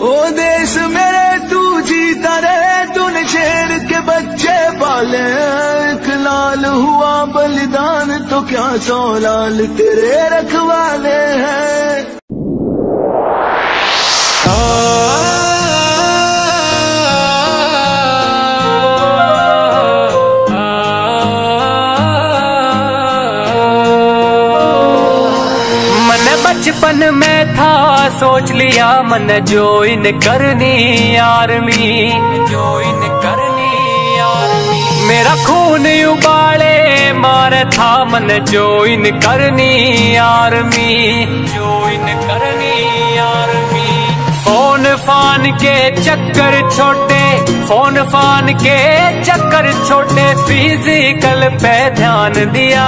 ओ देश मेरे, तू जीता रहे तूने शेर के बच्चे पाले। एक लाल हुआ बलिदान तो क्या सौ लाल तेरे रखवाले हैं? बचपन में था सोच लिया मन ज्वाइन करनी आर्मी। ज्वाइन करनी आर्मी। मेरा खून उबाले मार था मन ज्वाइन करनी आर्मी। ज्वाइन करनी आर्मी। फ़ोन फान के चक्कर छोटे फ़ोन फान के चक्कर छोटे फ़िज़िकल पे ध्यान दिया।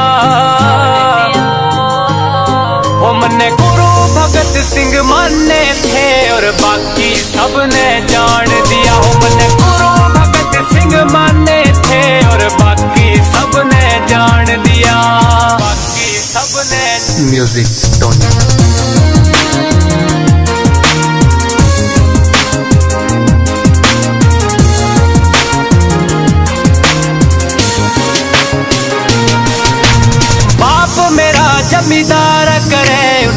भगत सिंह माने थे और बाकी सबने जान दिया ओ मन्ने गुरु भगत सिंह माने थे और बाकी सबने जान दिया। बाकी सबने म्यूज़िक टोनी बाप मेरा जमींदार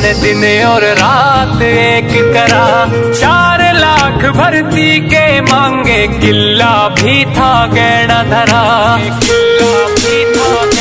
करे दिन और रात एक करा चार लाख भर्ती के मांगे, किला भी था गहना धरा किला भी था